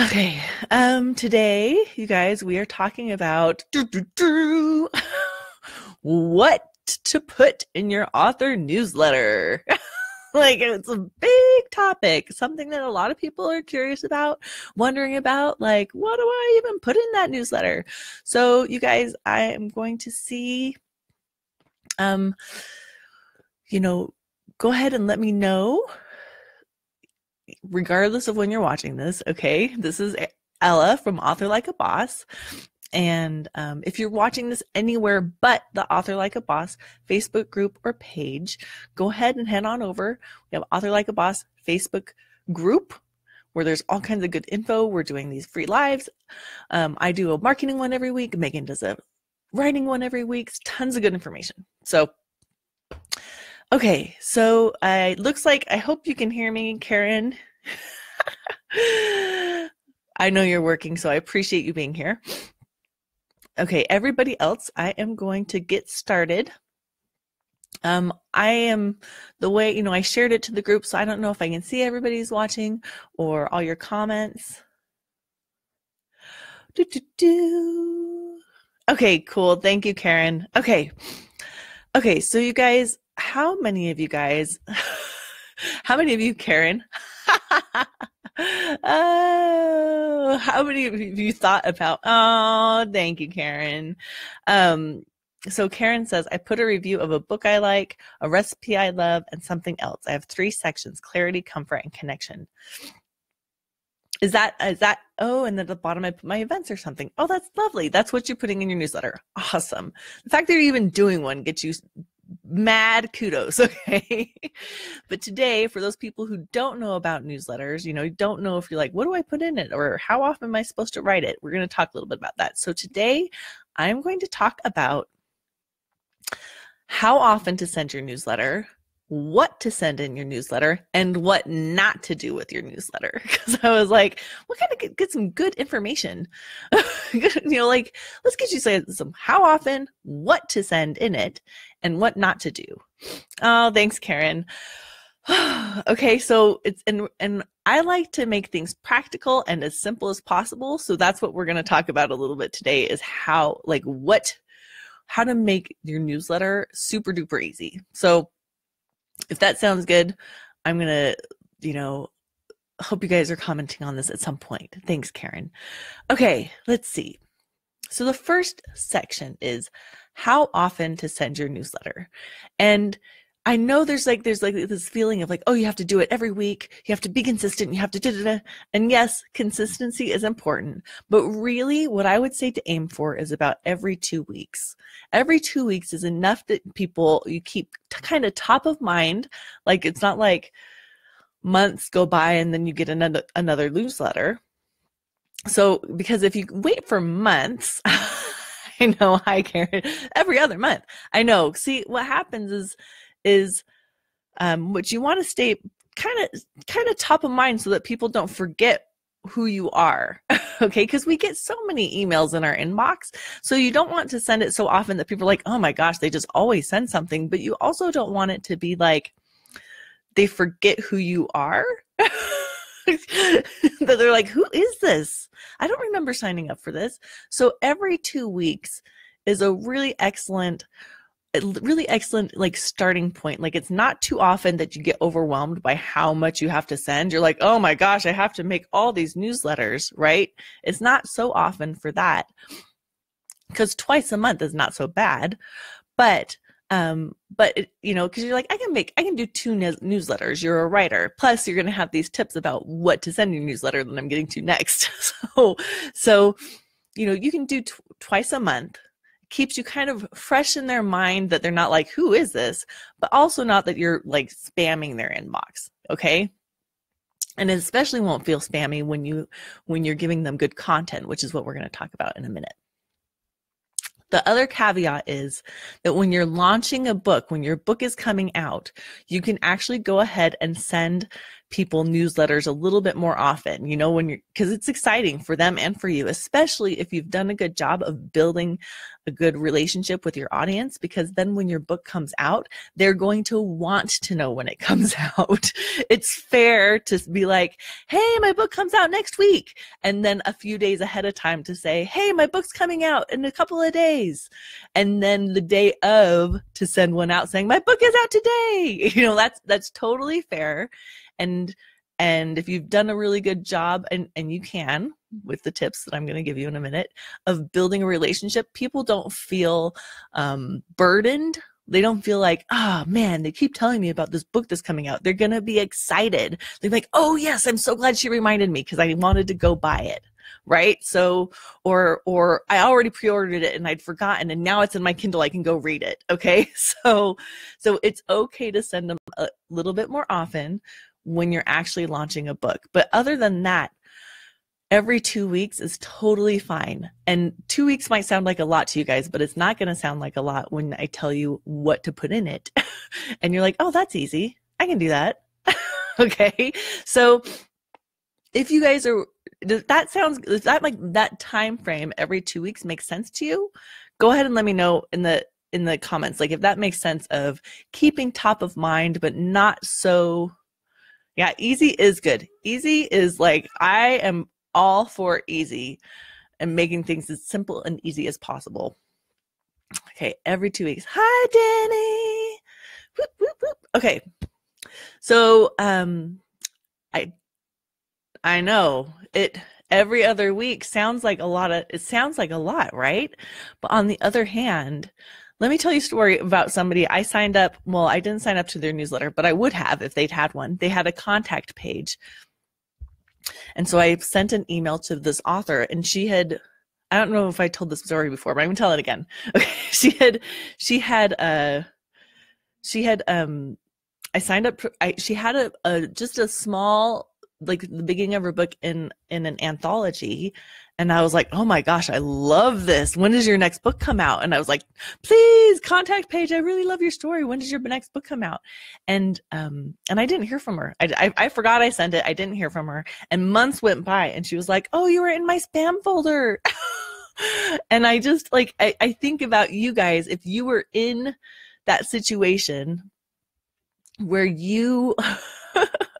Okay. Um today, you guys, we are talking about what to put in your author newsletter. like it's a big topic, something that a lot of people are curious about, wondering about like what do I even put in that newsletter? So, you guys, I am going to see um you know, go ahead and let me know regardless of when you're watching this, okay? This is Ella from Author Like a Boss. And um, if you're watching this anywhere but the Author Like a Boss Facebook group or page, go ahead and head on over. We have Author Like a Boss Facebook group where there's all kinds of good info. We're doing these free lives. Um, I do a marketing one every week. Megan does a writing one every week. Tons of good information. So Okay, so uh, looks like I hope you can hear me, Karen. I know you're working, so I appreciate you being here. Okay, everybody else, I am going to get started. Um, I am the way, you know, I shared it to the group, so I don't know if I can see everybody's watching or all your comments. Do, do, do. Okay, cool. Thank you, Karen. Okay. Okay, so you guys, how many of you guys, how many of you, Karen? oh, how many of you thought about? Oh, thank you, Karen. Um, so Karen says, I put a review of a book I like, a recipe I love, and something else. I have three sections: clarity, comfort, and connection. Is that is that oh, and then at the bottom I put my events or something. Oh, that's lovely. That's what you're putting in your newsletter. Awesome. The fact that you're even doing one gets you mad kudos okay? But today for those people who don't know about newsletters you know you don't know if you're like what do i put in it? or how often am i supposed to write it? we're going to talk a little bit about that. So today i'm going to talk about how often to send your newsletter what to send in your newsletter and what not to do with your newsletter. Because i was like what kind of get, get some good information? You know like let's get you some how often what to send in it and what not to do. Oh thanks karen. Okay so it's and and i like to make things practical and as simple as possible so that's what we're going to talk about a little bit today is how like what how to make your newsletter super duper easy. So if that sounds good, I'm going to, you know, hope you guys are commenting on this at some point. Thanks, Karen. Okay, let's see. So the first section is how often to send your newsletter. And I know there's like there's like this feeling of like oh you have to do it every week. You have to be consistent. You have to da da da. And yes consistency is important. But really what I would say to aim for is about every 2 weeks. Every 2 weeks is enough that people you keep t- kind of top of mind. Like it's not like months go by and then you get another another newsletter. So because if you wait for months I know hi Karen every other month. I know. See what happens is is um, what you want to stay kind of kind of top of mind so that people don't forget who you are okay? Because we get so many emails in our inbox so you don't want to send it so often that people are like oh my gosh they just always send something but you also don't want it to be like they forget who you are that they're like who is this? I don't remember signing up for this. So every two weeks is a really excellent really excellent like starting point. Like it's not too often that you get overwhelmed by how much you have to send. You're like oh my gosh i have to make all these newsletters right? It's not so often for that. Because twice a month is not so bad but um but it, you know because you're like i can make i can do two ne- newsletters. You're a writer. Plus you're going to have these tips about what to send your newsletter that i'm getting to next. So so you know you can do twice a month keeps you kind of fresh in their mind that they're not like, who is this? But also not that you're like spamming their inbox. Okay. And it especially won't feel spammy when you when you're giving them good content, which is what we're going to talk about in a minute. The other caveat is that when you're launching a book, when your book is coming out, you can actually go ahead and send people newsletters a little bit more often, you know, when you're, because it's exciting for them and for you, especially if you've done a good job of building a good relationship with your audience, because then when your book comes out, they're going to want to know when it comes out. it's fair to be like, hey, my book comes out next week. And then a few days ahead of time to say, hey, my book's coming out in a couple of days. And then the day of to send one out saying, my book is out today. You know, that's, that's totally fair and and if you've done a really good job and and you can with the tips that i'm going to give you in a minute of building a relationship people don't feel um, burdened. They don't feel like oh man they keep telling me about this book that's coming out. They're going to be excited. They're like oh yes i'm so glad she reminded me because i wanted to go buy it right? So or or i already pre-ordered it and i'd forgotten and now it's in my kindle i can go read it okay? So so it's okay to send them a little bit more often when you're actually launching a book. But other than that, every two weeks is totally fine. And two weeks might sound like a lot to you guys, but it's not going to sound like a lot when I tell you what to put in it. and you're like, oh, that's easy. I can do that. okay. So if you guys are, that sounds, does that like that time frame every two weeks makes sense to you? Go ahead and let me know in the, in the comments, like if that makes sense of keeping top of mind, but not so yeah, easy is good. Easy is like, I am all for easy and making things as simple and easy as possible. Okay, every two weeks. Hi, Danny. Whoop, whoop, whoop. Okay, so um, I I know it. Every other week sounds like a lot of. It sounds like a lot, right? But on the other hand, let me tell you a story about somebody I signed up. Well, I didn't sign up to their newsletter, but I would have if they'd had one. They had a contact page. And so I sent an email to this author, and she had I don't know if I told this story before, but I'm gonna tell it again. Okay. She had she had uh she had um I signed up I she had a, a just a small like the beginning of her book in in an anthology and I was like, oh my gosh, I love this. When does your next book come out? And I was like, please contact page. I really love your story. When does your next book come out? And um, and I didn't hear from her. I, I, I forgot I sent it. I didn't hear from her. And months went by, and she was like, oh, you were in my spam folder. and I just like I, I think about you guys. If you were in that situation where you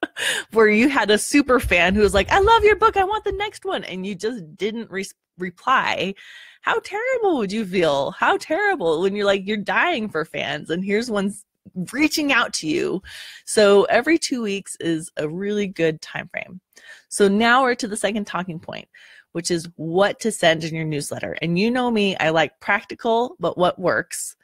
where you had a super fan who was like, I love your book. I want the next one. And you just didn't re- reply. How terrible would you feel? How terrible when you're like, you're dying for fans and here's one's reaching out to you. So every two weeks is a really good time frame. So now we're to the second talking point, which is what to send in your newsletter. And you know me, I like practical, but what works.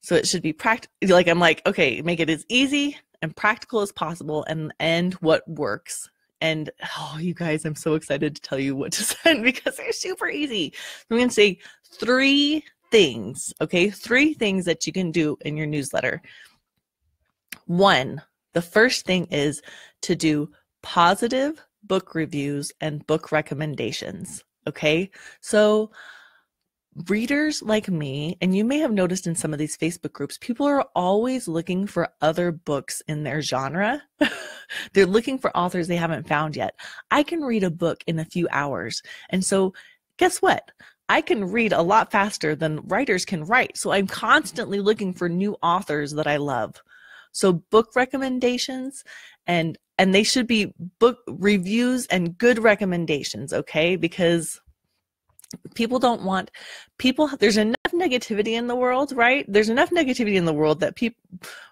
So it should be practical. Like I'm like, okay, make it as easy and practical as possible and and what works. And oh you guys i'm so excited to tell you what to send because they're super easy. I'm going to say three things okay? Three things that you can do in your newsletter. One the first thing is to do positive book reviews and book recommendations okay? So readers like me, and you may have noticed in some of these Facebook groups, people are always looking for other books in their genre. They're looking for authors they haven't found yet. I can read a book in a few hours. And so, guess what? I can read a lot faster than writers can write. So, I'm constantly looking for new authors that I love. So, book recommendations and and they should be book reviews and good recommendations, okay? Because people don't want people there's enough negativity in the world right? There's enough negativity in the world that people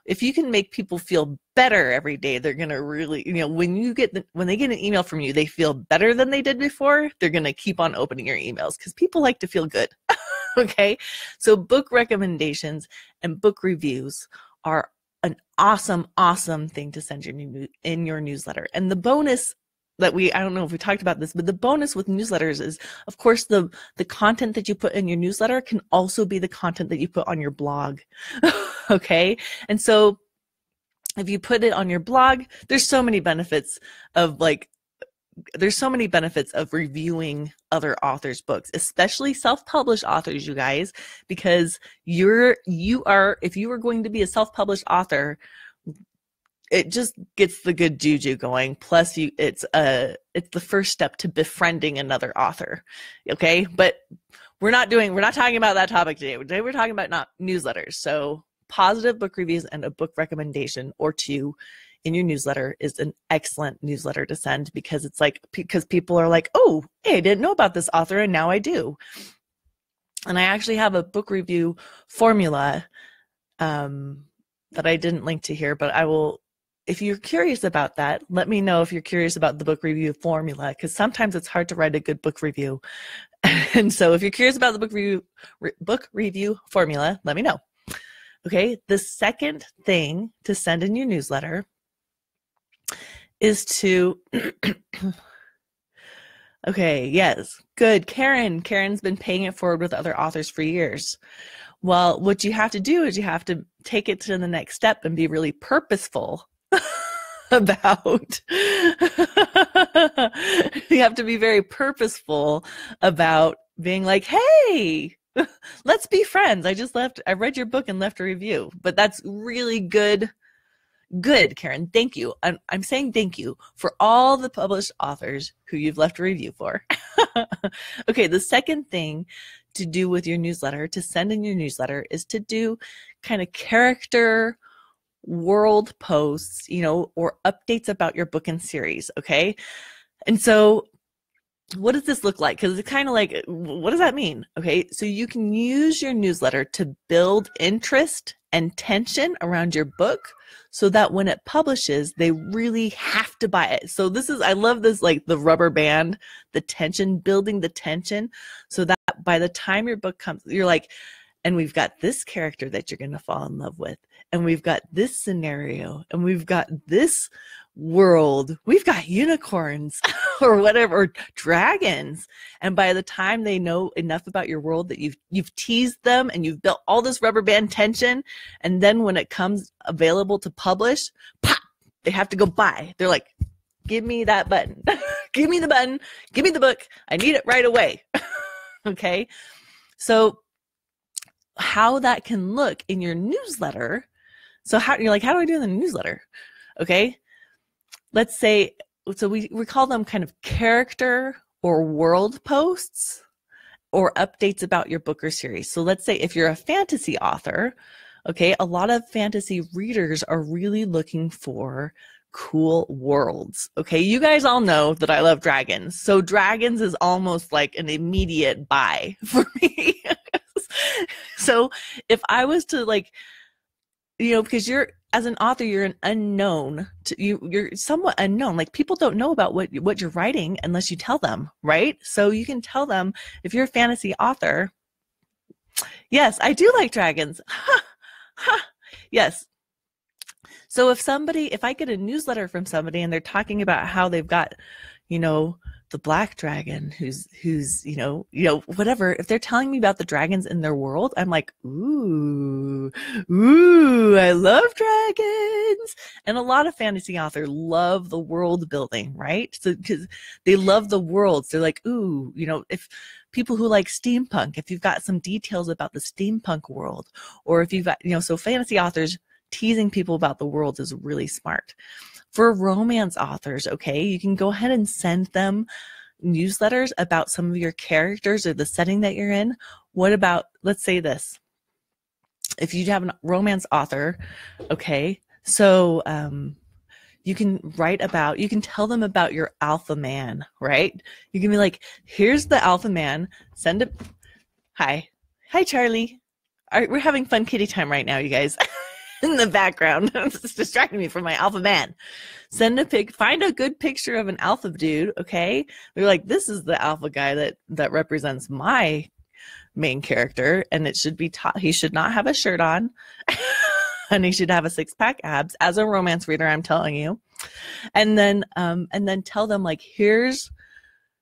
if you can make people feel better every day they're going to really you know when you get the, when they get an email from you they feel better than they did before they're going to keep on opening your emails because people like to feel good okay? So book recommendations and book reviews are an awesome awesome thing to send your new in your newsletter. And the bonus that we i don't know if we talked about this but the bonus with newsletters is of course the the content that you put in your newsletter can also be the content that you put on your blog okay? And so if you put it on your blog there's so many benefits of like there's so many benefits of reviewing other authors books especially self-published authors you guys because you're you are if you are going to be a self-published author it just gets the good juju going plus you it's a it's the first step to befriending another author okay? But we're not doing we're not talking about that topic today. Today we're talking about not newsletters. So positive book reviews and a book recommendation or two in your newsletter is an excellent newsletter to send because it's like because people are like oh hey i didn't know about this author and now i do. And i actually have a book review formula um, that i didn't link to here but i will if you're curious about that, let me know if you're curious about the book review formula because sometimes it's hard to write a good book review. and so if you're curious about the book review re- book review formula, let me know. Okay, the second thing to send in your newsletter is to Okay, yes. Good. Karen, Karen's been paying it forward with other authors for years. Well, what you have to do is you have to take it to the next step and be really purposeful about you have to be very purposeful about being like hey let's be friends. I just left i read your book and left a review but that's really good good karen. Thank you. I'm, I'm saying thank you for all the published authors who you've left a review for. Okay the second thing to do with your newsletter to send in your newsletter is to do kind of character world posts, you know, or updates about your book and series. Okay. And so, what does this look like? Because it's kind of like, uh, what does that mean? Okay. So, you can use your newsletter to build interest and tension around your book so that when it publishes, they really have to buy it. So, this is, I love this, like the rubber band, the tension, building the tension so that by the time your book comes, you're like, and we've got this character that you're going to fall in love with and we've got this scenario and we've got this world. We've got unicorns or whatever or dragons and by the time they know enough about your world that you've you've teased them and you've built all this rubber band tension and then when it comes available to publish pop they have to go buy. They're like give me that button. Give me the button. Give me the book. I need it right away. Okay? So how that can look in your newsletter. So how you're like, how do I do in the newsletter? Okay. Let's say, so we, we call them kind of character or world posts or updates about your book or series. So let's say if you're a fantasy author, okay, a lot of fantasy readers are really looking for cool worlds. Okay, you guys all know that I love dragons. So dragons is almost like an immediate buy for me. so if I was to like, you know, because you're as an author, you're an unknown. To, you you're somewhat unknown. Like people don't know about what what you're writing unless you tell them, right? So you can tell them if you're a fantasy author. Yes, I do like dragons. Yes, so if somebody, if I get a newsletter from somebody and they're talking about how they've got, you know, the black dragon who's who's you know you know whatever if they're telling me about the dragons in their world i'm like ooh ooh i love dragons. And a lot of fantasy authors love the world building right? So because they love the worlds. They're like ooh you know if people who like steampunk if you've got some details about the steampunk world or if you've got you know so fantasy authors teasing people about the world is really smart for romance authors, okay, you can go ahead and send them newsletters about some of your characters or the setting that you're in. What about, let's say this. If you have a romance author, okay, so um, you can write about, you can tell them about your alpha man, right? You can be like, here's the alpha man, send it. Hi. Hi, Charlie. All right, we're having fun kitty time right now, you guys. in the background. it's distracting me from my alpha man. Send a pic, find a good picture of an alpha dude. Okay. They're like, this is the alpha guy that, that represents my main character. And it should be taught, he should not have a shirt on and he should have a six pack abs as a romance reader. I'm telling you. And then, um, and then tell them like, here's,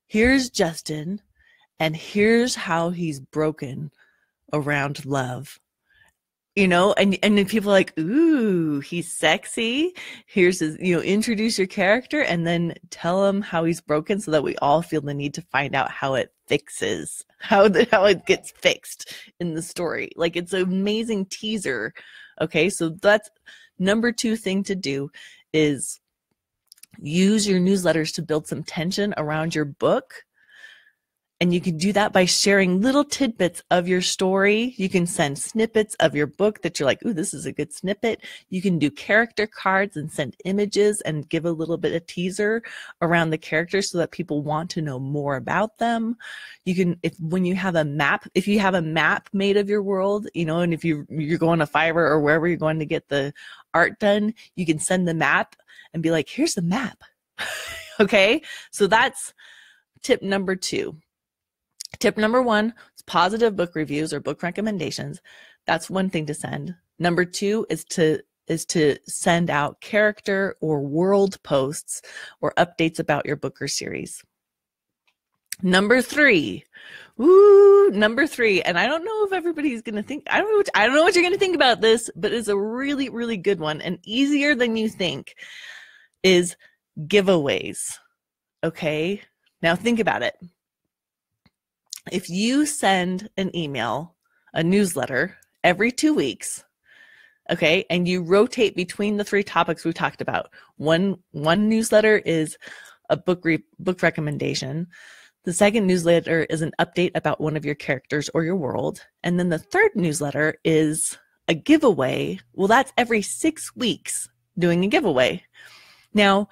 here's Justin and here's how he's broken around love you know and and then people are like ooh he's sexy. Here's his you know introduce your character and then tell him how he's broken so that we all feel the need to find out how it fixes how the, how it gets fixed in the story. Like it's an amazing teaser okay? So that's number two thing to do is use your newsletters to build some tension around your book and you can do that by sharing little tidbits of your story. You can send snippets of your book that you're like, ooh, this is a good snippet. You can do character cards and send images and give a little bit of teaser around the characters so that people want to know more about them. You can, if when you have a map, if you have a map made of your world, you know, and if you you're going to Fiverr or wherever you're going to get the art done, you can send the map and be like, here's the map. okay. So that's tip number two Tip number one is positive book reviews or book recommendations. That's one thing to send. Number two is to is to send out character or world posts or updates about your book or series. Number three, ooh, number three, and I don't know if everybody's gonna think. I don't know. What, I don't know what you're gonna think about this, but it's a really, really good one and easier than you think. Is giveaways. Okay, now think about it if you send an email, a newsletter every two weeks, okay, and you rotate between the three topics we talked about. One one newsletter is a book re- book recommendation. The second newsletter is an update about one of your characters or your world, and then the third newsletter is a giveaway. Well, that's every 6 weeks doing a giveaway. Now,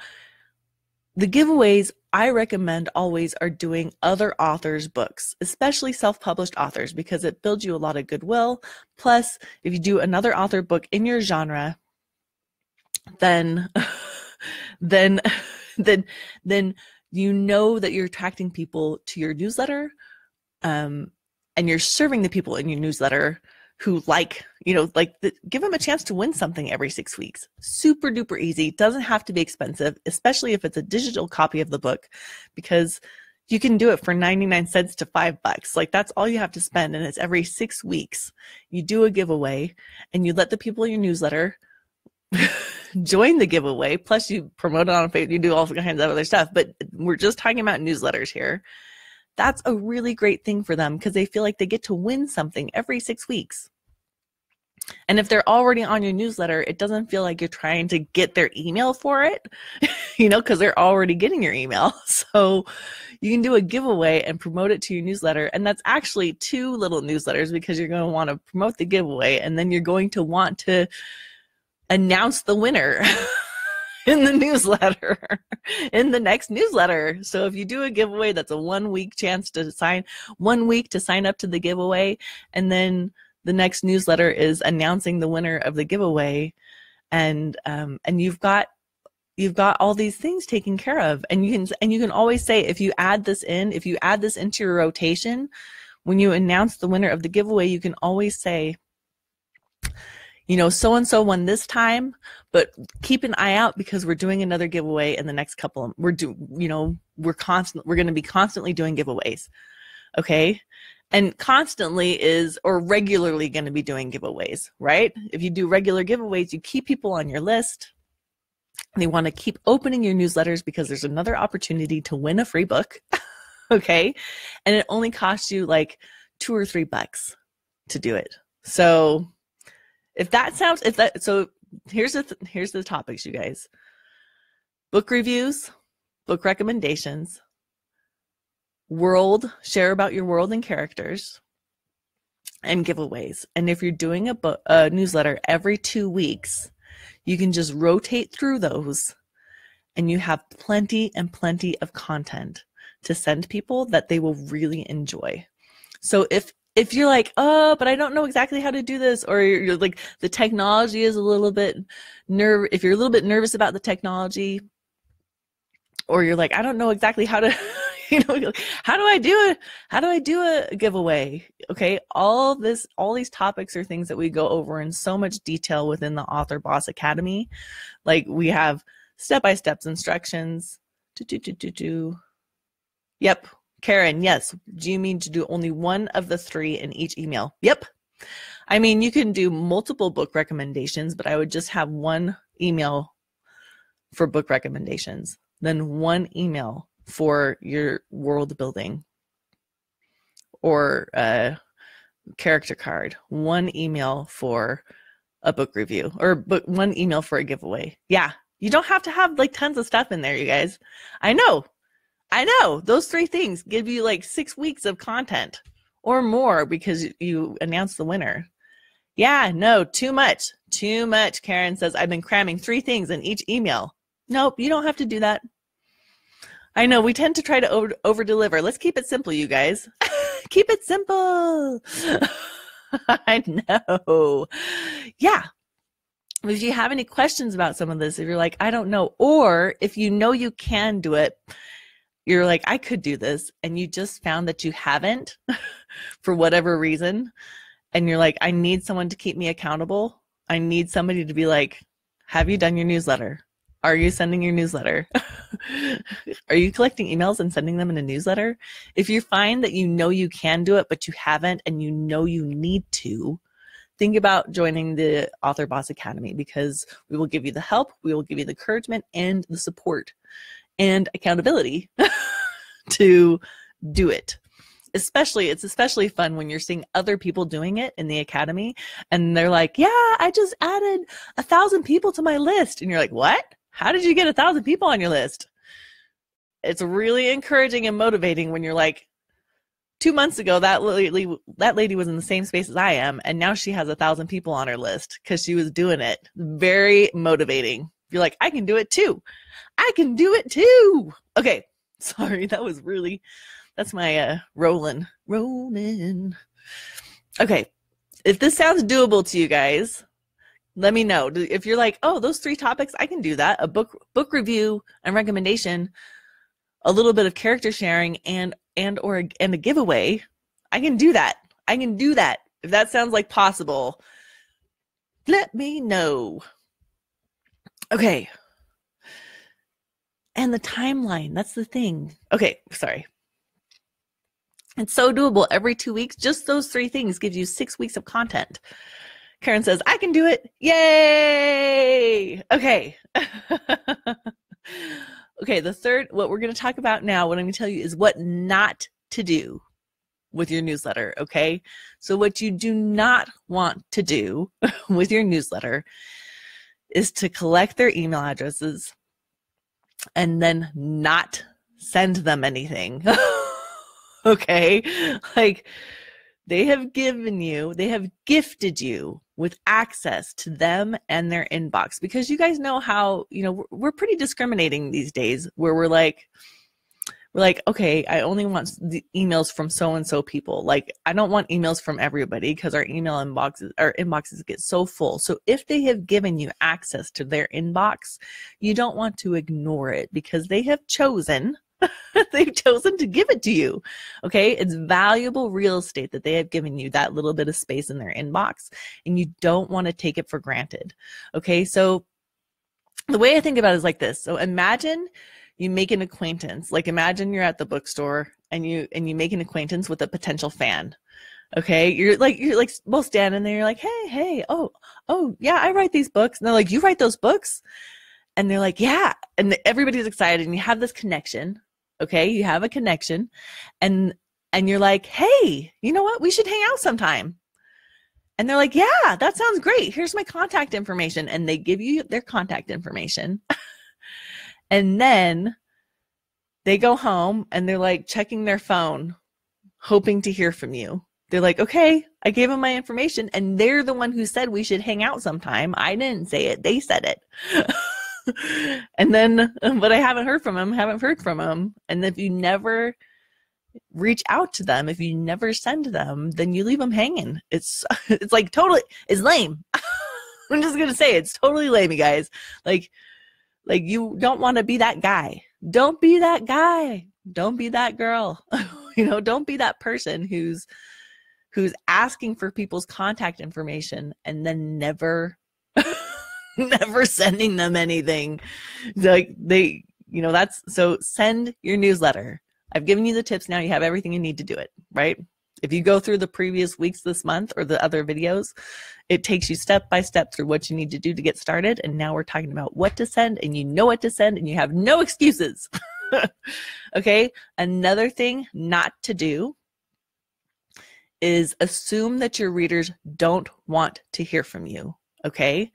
the giveaways I recommend always are doing other authors' books, especially self published authors, because it builds you a lot of goodwill. Plus, if you do another author book in your genre, then, then, then, then you know that you're attracting people to your newsletter um, and you're serving the people in your newsletter who like, you know, like the, give them a chance to win something every six weeks. Super duper easy. Doesn't have to be expensive, especially if it's a digital copy of the book, because you can do it for 99 cents to five bucks. Like that's all you have to spend. And it's every six weeks. You do a giveaway and you let the people in your newsletter join the giveaway. Plus you promote it on Facebook. You do all kinds of other stuff, but we're just talking about newsletters here that's a really great thing for them because they feel like they get to win something every six weeks. And if they're already on your newsletter, it doesn't feel like you're trying to get their email for it, you know, because they're already getting your email. So you can do a giveaway and promote it to your newsletter. And that's actually two little newsletters because you're going to want to promote the giveaway and then you're going to want to announce the winner. in the newsletter, in the next newsletter. So if you do a giveaway, that's a one week chance to sign, one week to sign up to the giveaway. And then the next newsletter is announcing the winner of the giveaway. And, um, and you've got you've got all these things taken care of and you can and you can always say if you add this in if you add this into your rotation when you announce the winner of the giveaway you can always say you know, so and so won this time, but keep an eye out because we're doing another giveaway in the next couple. Of, we're do, you know, we're constant. We're going to be constantly doing giveaways. Okay. And constantly is or regularly going to be doing giveaways, right? If you do regular giveaways, you keep people on your list. They want to keep opening your newsletters because there's another opportunity to win a free book. okay. And it only costs you like two or three bucks to do it. So if that sounds if that so here's the th- here's the topics you guys book reviews book recommendations world share about your world and characters and giveaways and if you're doing a book a newsletter every two weeks you can just rotate through those and you have plenty and plenty of content to send people that they will really enjoy so if if you're like, oh, but I don't know exactly how to do this, or you're, you're like the technology is a little bit nerve. If you're a little bit nervous about the technology, or you're like, I don't know exactly how to, you know, how do I do it? How do I do a giveaway? Okay, all this, all these topics are things that we go over in so much detail within the Author Boss Academy. Like we have step by steps instructions. Do do do do do. Yep, Karen, yes. Do you mean to do only one of the three in each email? Yep. I mean, you can do multiple book recommendations, but I would just have one email for book recommendations, then one email for your world building or a character card, one email for a book review or one email for a giveaway. Yeah, You don't have to have like tons of stuff in there, you guys. I know. I know. Those three things give you like six weeks of content or more because you announce the winner. Yeah, no, too much. Too much. Karen says, I've been cramming three things in each email. Nope, you don't have to do that. I know we tend to try to over, over deliver. Let's keep it simple, you guys. keep it simple. I know. Yeah. If you have any questions about some of this, if you're like, I don't know, or if you know you can do it, you're like, I could do this, and you just found that you haven't for whatever reason, and you're like, I need someone to keep me accountable. I need somebody to be like, Have you done your newsletter? Are you sending your newsletter? Are you collecting emails and sending them in a newsletter? If you find that you know you can do it, but you haven't, and you know you need to, think about joining the Author Boss Academy because we will give you the help, we will give you the encouragement and the support and accountability to do it especially it's especially fun when you're seeing other people doing it in the academy and they're like yeah i just added a thousand people to my list and you're like what how did you get a thousand people on your list? It's really encouraging and motivating when you're like two months ago that lady that lady was in the same space as i am and now she has a thousand people on her list because she was doing it. Very motivating. You're like i can do it too. I can do it too. Okay sorry that was really that's my uh rolling rolling. Okay if this sounds doable to you guys let me know. If you're like oh those three topics i can do that. A book book review and recommendation a little bit of character sharing and and or and a giveaway i can do that. I can do that. If that sounds like possible let me know. Okay. And the timeline that's the thing. Okay sorry. It's so doable. Every two weeks just those three things gives you six weeks of content Karen says, I can do it. Yay! Okay. okay, the third, what we're going to talk about now, what I'm going to tell you is what not to do with your newsletter. Okay. So, what you do not want to do with your newsletter is to collect their email addresses and then not send them anything. okay. Like, they have given you, they have gifted you with access to them and their inbox because you guys know how, you know, we're, pretty discriminating these days where we're like, we're like, okay, I only want the emails from so and so people. Like, I don't want emails from everybody because our email inboxes, our inboxes get so full. So if they have given you access to their inbox, you don't want to ignore it because they have chosen They've chosen to give it to you. Okay. It's valuable real estate that they have given you that little bit of space in their inbox, and you don't want to take it for granted. Okay. So the way I think about it is like this. So imagine you make an acquaintance. Like imagine you're at the bookstore and you and you make an acquaintance with a potential fan. Okay. You're like you're like both standing there, you're like, hey, hey, oh, oh, yeah, I write these books. And they're like, You write those books? And they're like, Yeah. And everybody's excited and you have this connection okay? You have a connection and and you're like hey you know what? We should hang out sometime. And they're like yeah that sounds great. Here's my contact information. And they give you their contact information. And then they go home and they're like checking their phone hoping to hear from you. They're like okay i gave them my information and they're the one who said we should hang out sometime. I didn't say it. They said it and then, but I haven't heard from him, haven't heard from him. And if you never reach out to them, if you never send them, then you leave them hanging. It's, it's like totally, it's lame. I'm just going to say it's totally lame, you guys. Like, like you don't want to be that guy. Don't be that guy. Don't be that girl. you know, don't be that person who's, who's asking for people's contact information and then never never sending them anything. Like they, you know, that's so send your newsletter. I've given you the tips now. You have everything you need to do it, right? If you go through the previous weeks this month or the other videos, it takes you step by step through what you need to do to get started. And now we're talking about what to send, and you know what to send, and you have no excuses. okay. Another thing not to do is assume that your readers don't want to hear from you. Okay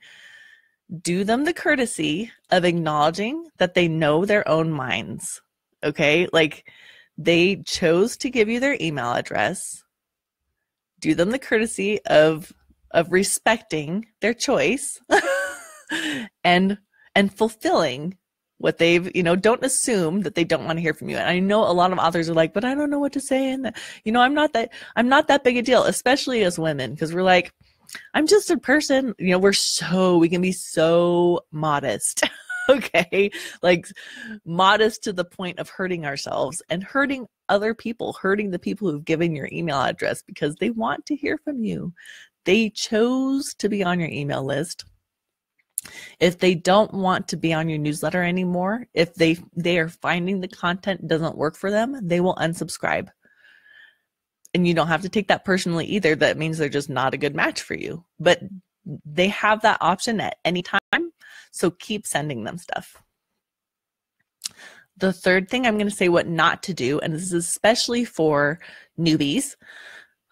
do them the courtesy of acknowledging that they know their own minds. Okay? Like they chose to give you their email address. Do them the courtesy of of respecting their choice and and fulfilling what they've you know don't assume that they don't want to hear from you and i know a lot of authors are like but i don't know what to say and you know i'm not that i'm not that big a deal especially as women because we're like i'm just a person you know we're so we can be so modest okay? Like modest to the point of hurting ourselves and hurting other people hurting the people who've given your email address because they want to hear from you. They chose to be on your email list. If they don't want to be on your newsletter anymore if they they are finding the content doesn't work for them they will unsubscribe and you don't have to take that personally either that means they're just not a good match for you but they have that option at any time so keep sending them stuff the third thing i'm going to say what not to do and this is especially for newbies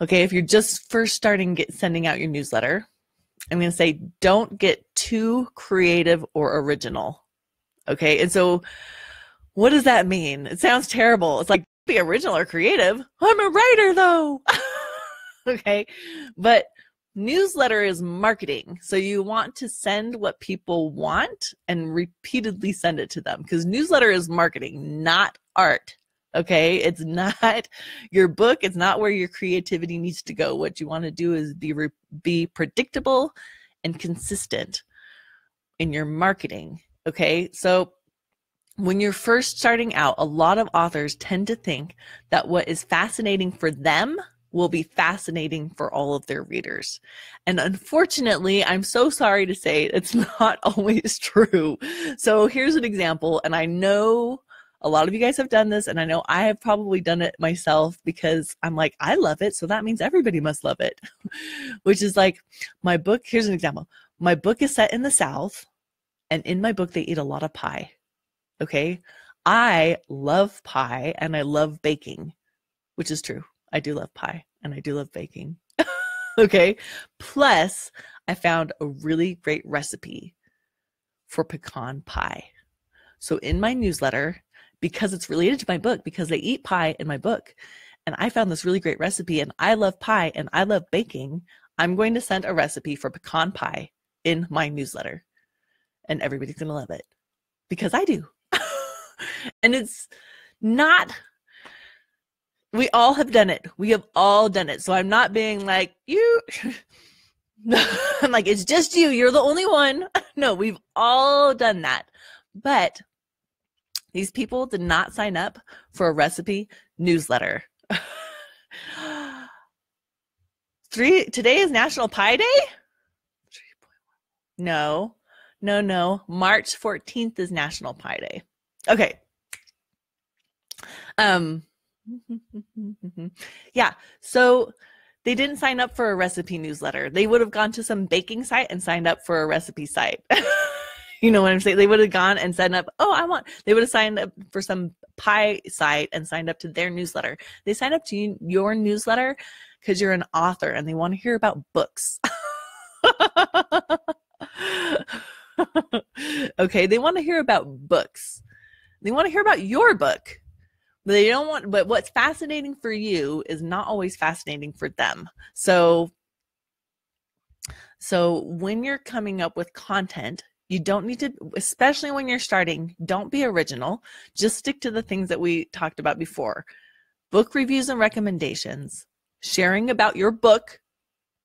okay if you're just first starting get sending out your newsletter I'm going to say don't get too creative or original. Okay. And so what does that mean? It sounds terrible. It's like be original or creative. I'm a writer though. okay. But newsletter is marketing. So you want to send what people want and repeatedly send it to them because newsletter is marketing, not art. Okay. It's not your book. It's not where your creativity needs to go. What you want to do is be, re- be predictable and consistent in your marketing. Okay. So when you're first starting out, a lot of authors tend to think that what is fascinating for them will be fascinating for all of their readers. And unfortunately, I'm so sorry to say it's not always true. So here's an example, and I know a lot of you guys have done this, and I know I have probably done it myself because I'm like, I love it, so that means everybody must love it. Which is like my book. Here's an example my book is set in the South, and in my book, they eat a lot of pie. Okay. I love pie and I love baking, which is true. I do love pie and I do love baking. okay. Plus, I found a really great recipe for pecan pie. So in my newsletter, because it's related to my book because they eat pie in my book. And I found this really great recipe and I love pie and I love baking. I'm going to send a recipe for pecan pie in my newsletter. And everybody's going to love it because I do. and it's not we all have done it. We have all done it. So I'm not being like, you I'm like, it's just you. You're the only one. No, we've all done that. But these people did not sign up for a recipe newsletter. Three today is National Pie Day? No. No, no. March 14th is National Pie Day. Okay. Um yeah, so they didn't sign up for a recipe newsletter. They would have gone to some baking site and signed up for a recipe site. You know what I'm saying? They would have gone and signed up. Oh, I want. They would have signed up for some pie site and signed up to their newsletter. They signed up to your newsletter because you're an author and they want to hear about books. okay, they want to hear about books. They want to hear about your book. They don't want but what's fascinating for you is not always fascinating for them. So so when you're coming up with content, you don't need to, especially when you're starting, don't be original. Just stick to the things that we talked about before book reviews and recommendations, sharing about your book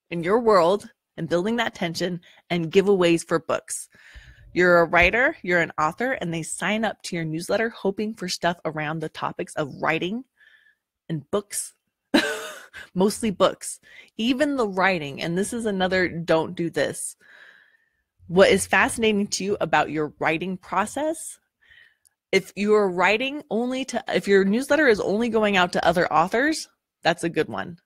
and your world and building that tension, and giveaways for books. You're a writer, you're an author, and they sign up to your newsletter hoping for stuff around the topics of writing and books. Mostly books. Even the writing, and this is another don't do this what is fascinating to you about your writing process if you're writing only to if your newsletter is only going out to other authors that's a good one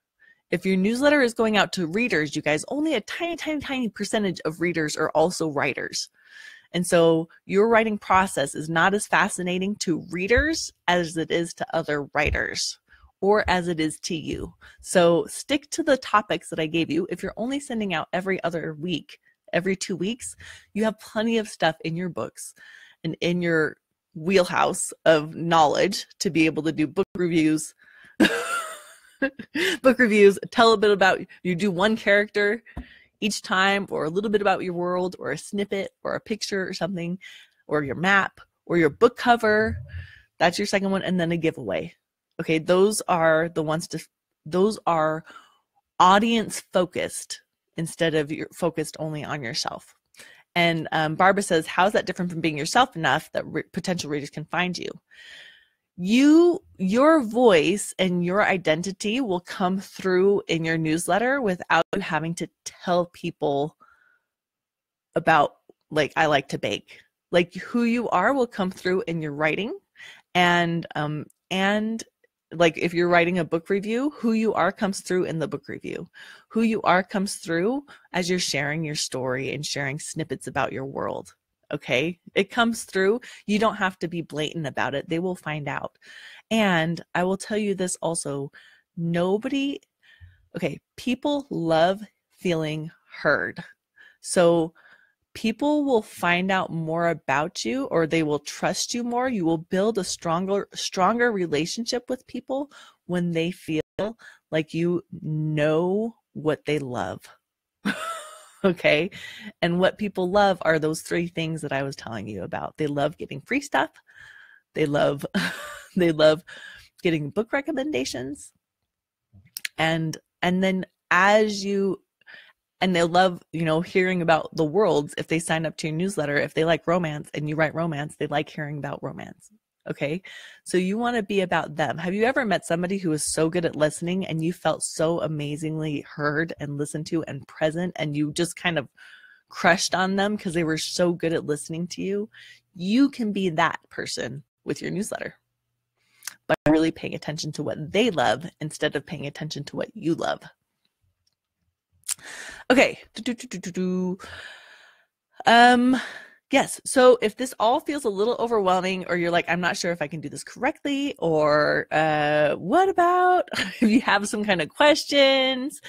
if your newsletter is going out to readers you guys only a tiny tiny tiny percentage of readers are also writers and so your writing process is not as fascinating to readers as it is to other writers or as it is to you. So stick to the topics that I gave you. If you're only sending out every other week, every two weeks, you have plenty of stuff in your books and in your wheelhouse of knowledge to be able to do book reviews. book reviews, tell a bit about you do one character each time or a little bit about your world or a snippet or a picture or something or your map or your book cover. That's your second one and then a giveaway. Okay, those are the ones to those are audience focused instead of you're focused only on yourself. And um, Barbara says, How's that different from being yourself enough that re- potential readers can find you? You, your voice and your identity will come through in your newsletter without you having to tell people about, like, I like to bake. Like, who you are will come through in your writing and um and like if you're writing a book review, who you are comes through in the book review. Who you are comes through as you're sharing your story and sharing snippets about your world. Okay. It comes through. You don't have to be blatant about it. They will find out. And I will tell you this also nobody, okay, people love feeling heard. So people will find out more about you or they will trust you more you will build a stronger stronger relationship with people when they feel like you know what they love okay? And what people love are those three things that i was telling you about. They love getting free stuff. They love they love getting book recommendations. And and then as you and they love you know hearing about the worlds if they sign up to your newsletter. If they like romance and you write romance they like hearing about romance okay? So you want to be about them. Have you ever met somebody who is so good at listening and you felt so amazingly heard and listened to and present and you just kind of crushed on them because they were so good at listening to you? You can be that person with your newsletter by really paying attention to what they love instead of paying attention to what you love. Okay. Um, yes. So if this all feels a little overwhelming, or you're like, I'm not sure if I can do this correctly, or uh, what about if you have some kind of questions?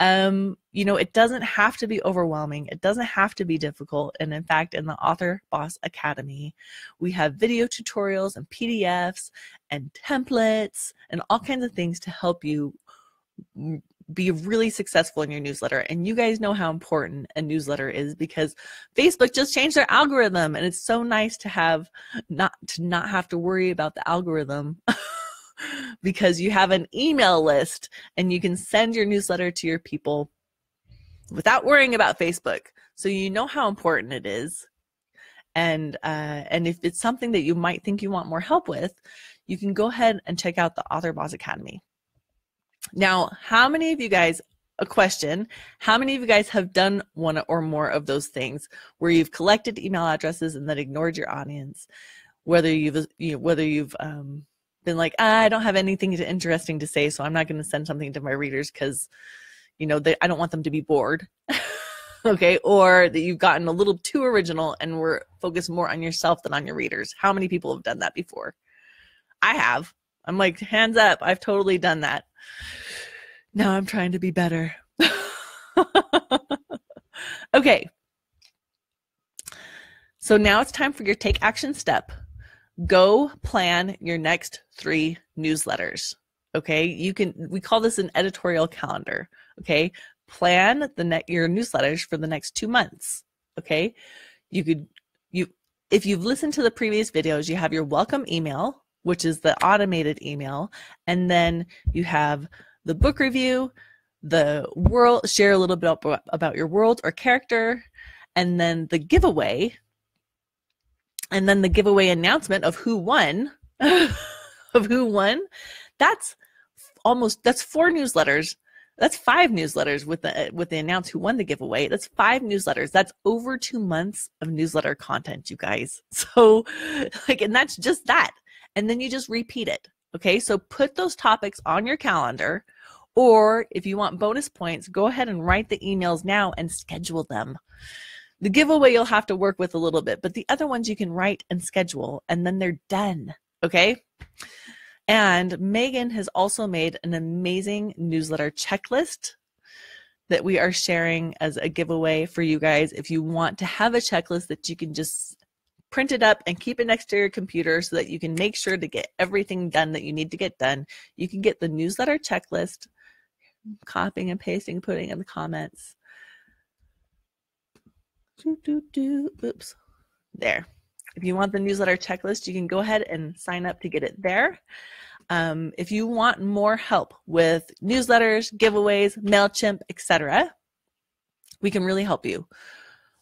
Um, you know, it doesn't have to be overwhelming. It doesn't have to be difficult. And in fact, in the Author Boss Academy, we have video tutorials and PDFs and templates and all kinds of things to help you be really successful in your newsletter. And you guys know how important a newsletter is because Facebook just changed their algorithm and it's so nice to have not to not have to worry about the algorithm because you have an email list and you can send your newsletter to your people without worrying about Facebook. So you know how important it is. And uh, and if it's something that you might think you want more help with, you can go ahead and check out the Author Boss Academy. Now, how many of you guys, a question, how many of you guys have done one or more of those things where you've collected email addresses and then ignored your audience? Whether you've, you know, whether you've, um, been like, ah, I don't have anything interesting to say, so I'm not going to send something to my readers because, you know, they, I don't want them to be bored. okay, or that you've gotten a little too original and were focused more on yourself than on your readers. How many people have done that before? I have. I'm like, hands up, I've totally done that. Now I'm trying to be better. okay. So now it's time for your take action step. Go plan your next three newsletters. Okay. You can, we call this an editorial calendar. Okay. Plan the net, your newsletters for the next two months. Okay. You could, you, if you've listened to the previous videos, you have your welcome email, which is the automated email. And then you have the book review, the world, share a little bit about your world or character, and then the giveaway, and then the giveaway announcement of who won, of who won. That's almost that's four newsletters. That's five newsletters with the with the announce who won the giveaway. That's five newsletters. That's over two months of newsletter content, you guys. So, like, and that's just that. And then you just repeat it. Okay, so put those topics on your calendar, or if you want bonus points, go ahead and write the emails now and schedule them. The giveaway you'll have to work with a little bit, but the other ones you can write and schedule, and then they're done. Okay. And Megan has also made an amazing newsletter checklist that we are sharing as a giveaway for you guys. If you want to have a checklist that you can just print it up and keep it next to your computer so that you can make sure to get everything done that you need to get done, you can get the newsletter checklist, copying and pasting, putting in the comments. Do, do, do. Oops. There. If you want the newsletter checklist, you can go ahead and sign up to get it there. Um, if you want more help with newsletters, giveaways, MailChimp, etc., we can really help you.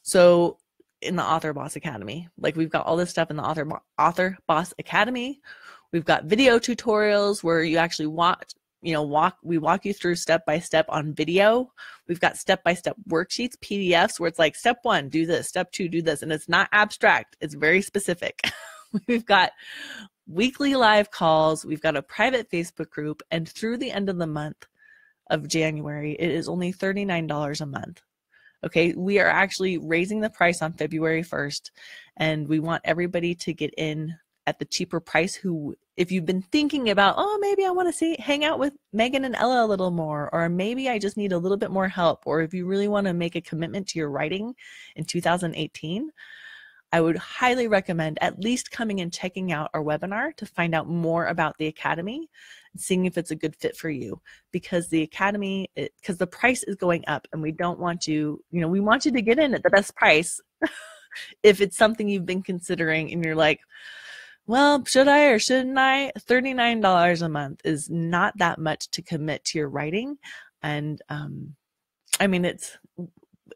So in the Author Boss Academy, like we've got all this stuff in the Author Author Boss Academy. We've got video tutorials where you actually watch, you know, walk we walk you through step by step on video. We've got step by step worksheets, PDFs where it's like step 1, do this, step 2, do this and it's not abstract. It's very specific. we've got weekly live calls. We've got a private Facebook group. And through the end of the month of January, it is only $39 a month. Okay, we are actually raising the price on February 1st, and we want everybody to get in at the cheaper price who if you've been thinking about oh maybe i want to see hang out with megan and ella a little more or maybe i just need a little bit more help or if you really want to make a commitment to your writing in 2018 I would highly recommend at least coming and checking out our webinar to find out more about the Academy and seeing if it's a good fit for you because the Academy, because the price is going up and we don't want you, you know, we want you to get in at the best price if it's something you've been considering and you're like, well, should I or shouldn't I? $39 a month is not that much to commit to your writing. And um, I mean, it's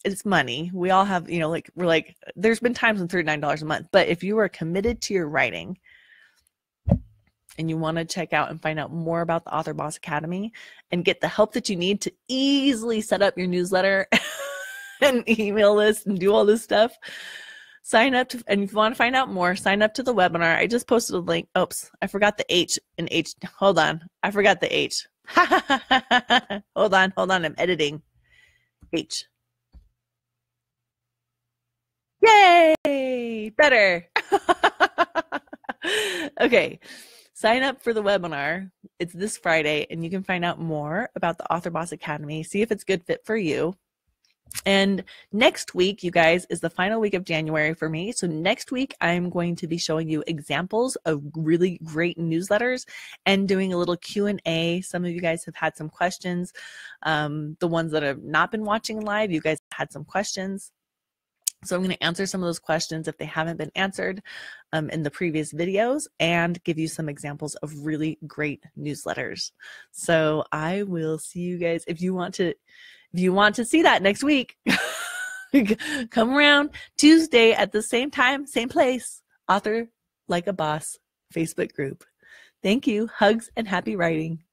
it's money. We all have, you know, like we're like, there's been times when $39 a month, but if you are committed to your writing and you want to check out and find out more about the Author Boss Academy and get the help that you need to easily set up your newsletter and email list and do all this stuff, sign up. To, and if you want to find out more, sign up to the webinar. I just posted a link. Oops, I forgot the H and H. Hold on. I forgot the H. hold on, hold on. I'm editing. H. Yay! Better. okay. Sign up for the webinar. It's this Friday, and you can find out more about the Author Boss Academy. See if it's good fit for you. And next week, you guys, is the final week of January for me. So next week, I'm going to be showing you examples of really great newsletters and doing a little Q&A. Some of you guys have had some questions. Um, the ones that have not been watching live, you guys had some questions. So I'm going to answer some of those questions if they haven't been answered um, in the previous videos and give you some examples of really great newsletters. So I will see you guys if you want to if you want to see that next week. come around Tuesday at the same time, same place. Author like a boss Facebook group. Thank you. Hugs and happy writing.